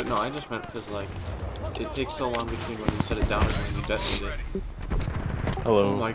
But no, I just meant because like it takes so long between when you set it down and when you detonate it. Hello. Oh my.